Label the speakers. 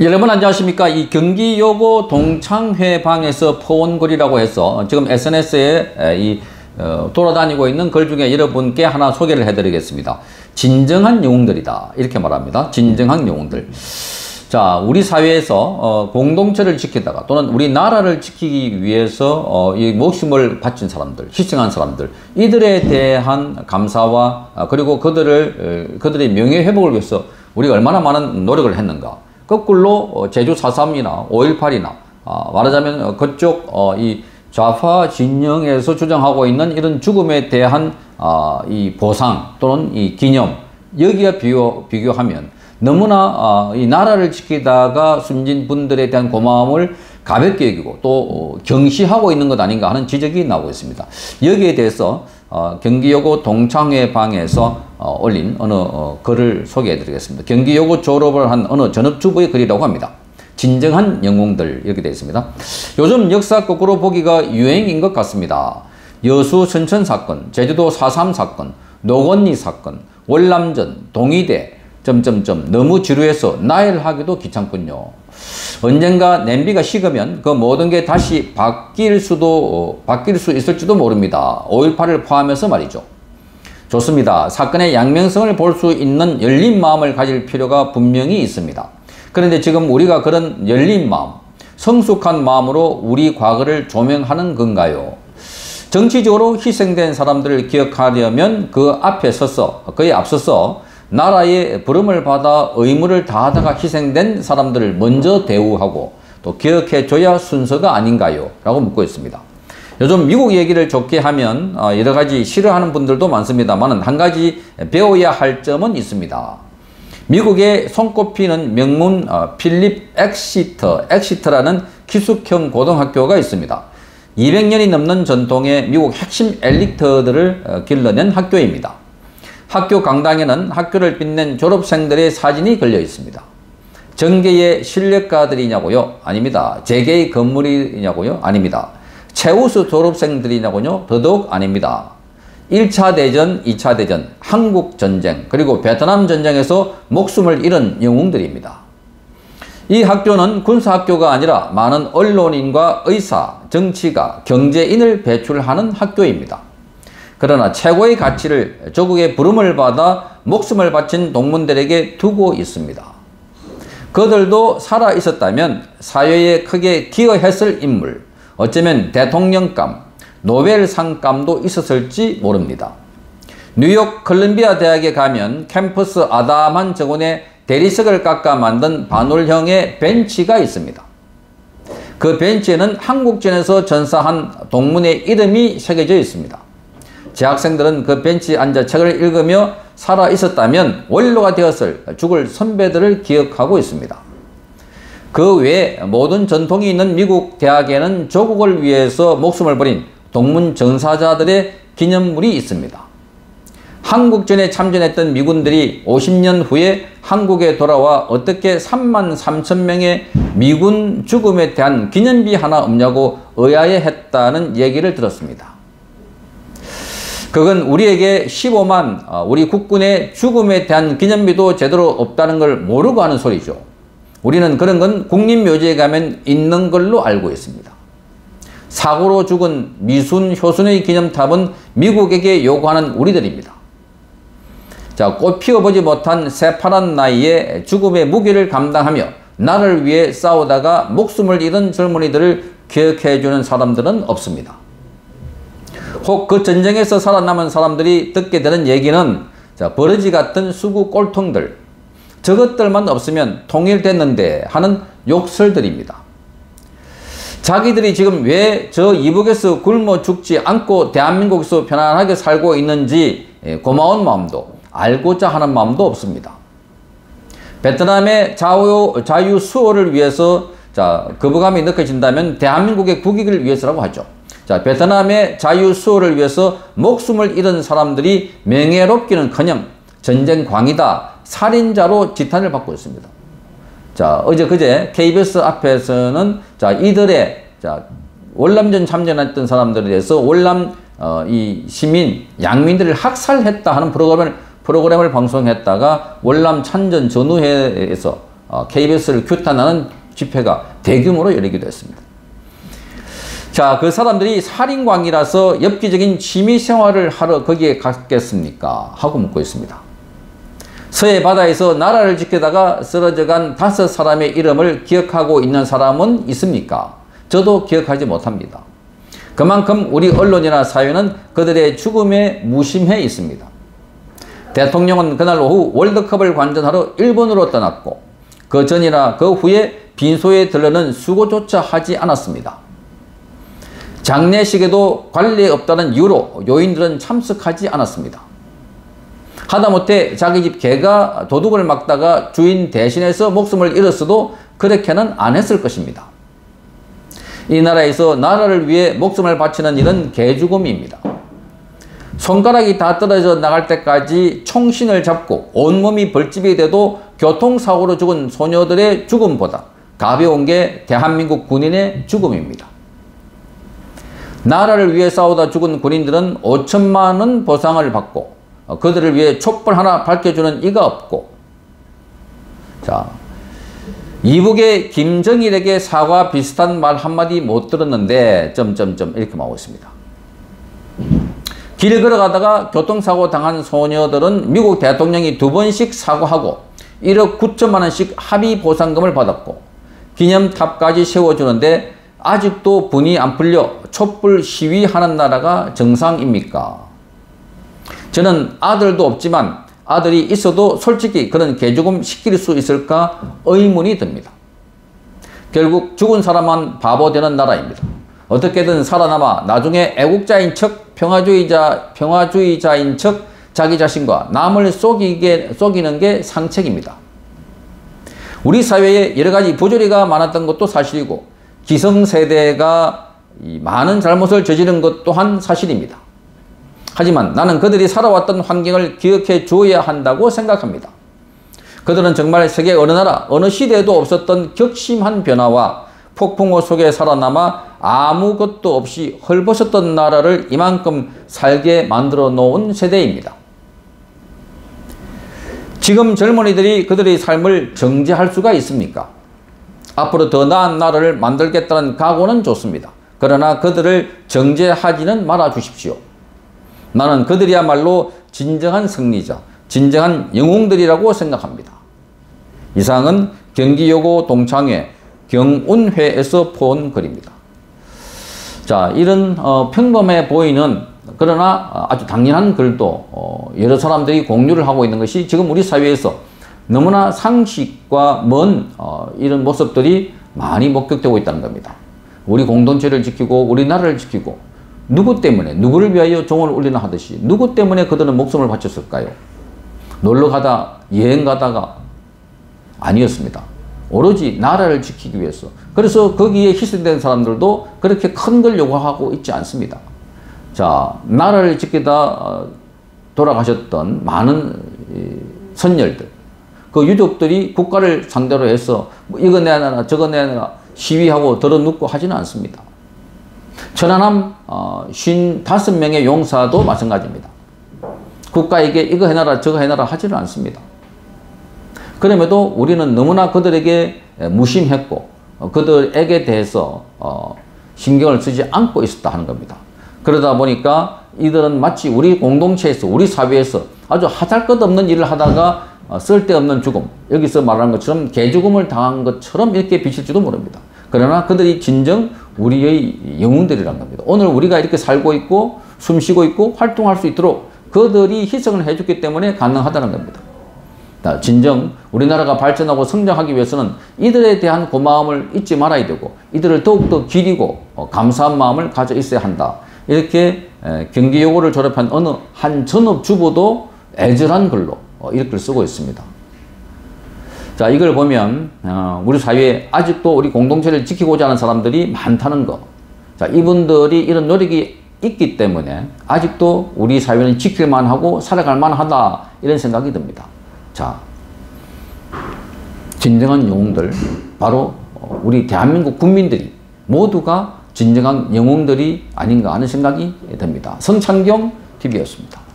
Speaker 1: 여러분 안녕하십니까 이 경기요고 동창회방에서 포원글이라고 해서 지금 SNS에 이 어, 돌아다니고 있는 글 중에 여러분께 하나 소개를 해드리겠습니다. 진정한 영웅들이다 이렇게 말합니다. 진정한 영웅들. 자 우리 사회에서 어, 공동체를 지키다가 또는 우리 나라를 지키기 위해서 어, 이 목숨을 바친 사람들, 희생한 사람들 이들에 대한 감사와 아, 그리고 그들을 어, 그들의 명예 회복을 위해서 우리가 얼마나 많은 노력을 했는가. 거꾸로 어, 제주 4.3이나 5.18이나 아, 말하자면 그쪽 어, 이 좌파 진영에서 주장하고 있는 이런 죽음에 대한 아, 이 보상 또는 이 기념 여기와 비교, 비교하면 너무나 아, 이 나라를 지키다가 숨진 분들에 대한 고마움을 가볍게 여기고 또 경시하고 있는 것 아닌가 하는 지적이 나오고 있습니다. 여기에 대해서 어, 경기여고 동창회 방에서 어, 올린 어느 어, 글을 소개해 드리겠습니다. 경기여고 졸업을 한 어느 전업주부의 글이라고 합니다. 진정한 영웅들 이렇게 되어 있습니다. 요즘 역사 거꾸로 보기가 유행인 것 같습니다. 여수 선천 사건, 제주도 4.3 사건, 노건리 사건, 월남전, 동의대 점점점 너무 지루해서 나열하기도 귀찮군요. 언젠가 냄비가 식으면 그 모든 게 다시 바뀔 수도 어, 바뀔 수 있을지도 모릅니다. 5.18을 포함해서 말이죠. 좋습니다. 사건의 양면성을 볼 수 있는 열린 마음을 가질 필요가 분명히 있습니다. 그런데 지금 우리가 그런 열린 마음, 성숙한 마음으로 우리 과거를 조명하는 건가요? 정치적으로 희생된 사람들을 기억하려면 그 앞에 서서, 그에 앞서서 나라의 부름을 받아 의무를 다하다가 희생된 사람들을 먼저 대우하고 또 기억해줘야 순서가 아닌가요? 라고 묻고 있습니다. 요즘 미국 얘기를 좋게 하면 어, 여러 가지 싫어하는 분들도 많습니다만 한 가지 배워야 할 점은 있습니다. 미국의 손꼽히는 명문 어, 필립스 엑시터, 엑시터라는 기숙형 고등학교가 있습니다. 200년이 넘는 전통의 미국 핵심 엘리트들을 어, 길러낸 학교입니다. 학교 강당에는 학교를 빛낸 졸업생들의 사진이 걸려 있습니다. 정계의 실력가들이냐고요? 아닙니다. 재계의 거물이냐고요? 아닙니다. 최우수 졸업생들이냐고요? 더더욱 아닙니다. 1차 대전, 2차 대전, 한국 전쟁, 그리고 베트남 전쟁에서 목숨을 잃은 영웅들입니다. 이 학교는 군사학교가 아니라 많은 언론인과 의사, 정치가, 경제인을 배출하는 학교입니다. 그러나 최고의 가치를 조국의 부름을 받아 목숨을 바친 동문들에게 두고 있습니다. 그들도 살아 있었다면 사회에 크게 기여했을 인물, 어쩌면 대통령감, 노벨상감도 있었을지 모릅니다. 뉴욕 컬럼비아 대학에 가면 캠퍼스 아담한 정원에 대리석을 깎아 만든 반올형의 벤치가 있습니다. 그 벤치에는 한국전에서 전사한 동문의 이름이 새겨져 있습니다. 재학생들은 그 벤치에 앉아 책을 읽으며 살아 있었다면 원로가 되었을 죽을 선배들을 기억하고 있습니다. 그 외에 모든 전통이 있는 미국 대학에는 조국을 위해서 목숨을 버린 동문 전사자들의 기념물이 있습니다. 한국전에 참전했던 미군들이 50년 후에 한국에 돌아와 어떻게 3만 3천 명의 미군 죽음에 대한 기념비 하나 없냐고 의아해했다는 얘기를 들었습니다. 그건 우리에게 15만 어, 우리 국군의 죽음에 대한 기념비도 제대로 없다는 걸 모르고 하는 소리죠. 우리는 그런 건 국립묘지에 가면 있는 걸로 알고 있습니다. 사고로 죽은 미순 효순의 기념탑은 미국에게 요구하는 우리들입니다. 자, 꽃 피워보지 못한 새파란 나이에 죽음의 무게를 감당하며 나를 위해 싸우다가 목숨을 잃은 젊은이들을 기억해주는 사람들은 없습니다. 혹그 전쟁에서 살아남은 사람들이 듣게 되는 얘기는 자, 버러지 같은 수구 꼴통들 저것들만 없으면 통일됐는데 하는 욕설들입니다. 자기들이 지금 왜 저 이북에서 굶어 죽지 않고 대한민국에서 편안하게 살고 있는지 예, 고마운 마음도 알고자 하는 마음도 없습니다. 베트남의 자유, 자유 수호를 위해서 자, 거부감이 느껴진다면 대한민국의 국익을 위해서라고 하죠. 자, 베트남의 자유 수호를 위해서 목숨을 잃은 사람들이 명예롭기는커녕 전쟁 광이다, 살인자로 지탄을 받고 있습니다. 자, 어제 그제 KBS 앞에서는 자, 이들의 자, 월남전 참전했던 사람들에 대해서 월남 어, 이 시민, 양민들을 학살했다 하는 프로그램을 프로그램을 방송했다가 월남 참전 전후회에서 KBS를 규탄하는 집회가 대규모로 열리기도 했습니다. 자, 그 사람들이 살인광이라서 엽기적인 취미 생활을 하러 거기에 갔겠습니까? 하고 묻고 있습니다. 서해 바다에서 나라를 지키다가 쓰러져간 다섯 사람의 이름을 기억하고 있는 사람은 있습니까? 저도 기억하지 못합니다. 그만큼 우리 언론이나 사회는 그들의 죽음에 무심해 있습니다. 대통령은 그날 오후 월드컵을 관전하러 일본으로 떠났고 그 전이나 그 후에 빈소에 들르는 수고조차 하지 않았습니다. 장례식에도 관리 없다는 이유로 요인들은 참석하지 않았습니다. 하다못해 자기 집 개가 도둑을 막다가 주인 대신해서 목숨을 잃었어도 그렇게는 안 했을 것입니다. 이 나라에서 나라를 위해 목숨을 바치는 일은 개죽음입니다. 손가락이 다 떨어져 나갈 때까지 총신을 잡고 온몸이 벌집이 돼도 교통사고로 죽은 소녀들의 죽음보다 가벼운 게 대한민국 군인의 죽음입니다. 나라를 위해 싸우다 죽은 군인들은 5천만 원 보상을 받고 그들을 위해 촛불 하나 밝혀주는 이가 없고 자 이북의 김정일에게 사과 비슷한 말 한마디 못 들었는데 점점점 이렇게 나오고 있습니다. 길 걸어가다가 교통사고 당한 소녀들은 미국 대통령이 두 번씩 사과하고 1억 9천만 원씩 합의 보상금을 받았고 기념탑까지 세워주는데 아직도 분이 안 풀려 촛불 시위하는 나라가 정상입니까? 저는 아들도 없지만 아들이 있어도 솔직히 그런 개죽음 시킬 수 있을까 의문이 듭니다. 결국 죽은 사람만 바보 되는 나라입니다. 어떻게든 살아남아 나중에 애국자인 척 평화주의자 평화주의자인 척 자기 자신과 남을 속이게 속이는 게 상책입니다. 우리 사회에 여러 가지 부조리가 많았던 것도 사실이고 기성세대가 많은 잘못을 저지른 것 또한 사실입니다. 하지만 나는 그들이 살아왔던 환경을 기억해 주어야 한다고 생각합니다. 그들은 정말 세계 어느 나라, 어느 시대에도 없었던 격심한 변화와 폭풍호 속에 살아남아 아무것도 없이 헐벗었던 나라를 이만큼 살게 만들어 놓은 세대입니다. 지금 젊은이들이 그들의 삶을 정지할 수가 있습니까? 앞으로 더 나은 나라를 만들겠다는 각오는 좋습니다. 그러나 그들을 정죄하지는 말아 주십시오. 나는 그들이야말로 진정한 승리자, 진정한 영웅들이라고 생각합니다. 이상은 경기여고 동창회 경운회에서 본 글입니다. 자, 이런 어, 평범해 보이는 그러나 아주 당연한 글도 어, 여러 사람들이 공유를 하고 있는 것이 지금 우리 사회에서 너무나 상식과 먼 어, 이런 모습들이 많이 목격되고 있다는 겁니다. 우리 공동체를 지키고 우리나라를 지키고 누구 때문에 누구를 위하여 종을 울리나 하듯이 누구 때문에 그들은 목숨을 바쳤을까요? 놀러 가다 여행 가다가 아니었습니다. 오로지 나라를 지키기 위해서. 그래서 거기에 희생된 사람들도 그렇게 큰 걸 요구하고 있지 않습니다. 자, 나라를 지키다 어, 돌아가셨던 많은 선열들, 그 유족들이 국가를 상대로 해서 뭐 이거 내놔라 저거 내놔라 시위하고 들어눕고 하지는 않습니다. 천안함 55명의 어, 용사도 마찬가지입니다. 국가에게 이거 해놔라 저거 해놔라 하지는 않습니다. 그럼에도 우리는 너무나 그들에게 무심했고 어, 그들에게 대해서 어, 신경을 쓰지 않고 있었다 하는 겁니다. 그러다 보니까 이들은 마치 우리 공동체에서 우리 사회에서 아주 하잘것없는 일을 하다가 어, 쓸데없는 죽음 여기서 말하는 것처럼 개죽음을 당한 것처럼 이렇게 비칠지도 모릅니다. 그러나 그들이 진정 우리의 영웅들이란 겁니다. 오늘 우리가 이렇게 살고 있고 숨쉬고 있고 활동할 수 있도록 그들이 희생을 해줬기 때문에 가능하다는 겁니다. 진정 우리나라가 발전하고 성장하기 위해서는 이들에 대한 고마움을 잊지 말아야 되고 이들을 더욱더 기리고 어, 감사한 마음을 가져 있어야 한다. 이렇게 경기여고를 졸업한 어느 한 전업주부도 애절한 글로 어, 이렇게 쓰고 있습니다. 자, 이걸 보면 어, 우리 사회에 아직도 우리 공동체를 지키고자 하는 사람들이 많다는 거. 자, 이분들이 이런 노력이 있기 때문에 아직도 우리 사회는 지킬만 하고 살아갈 만하다 이런 생각이 듭니다. 자, 진정한 영웅들, 바로 어, 우리 대한민국 국민들이 모두가 진정한 영웅들이 아닌가 하는 생각이 듭니다. 성창경 TV였습니다.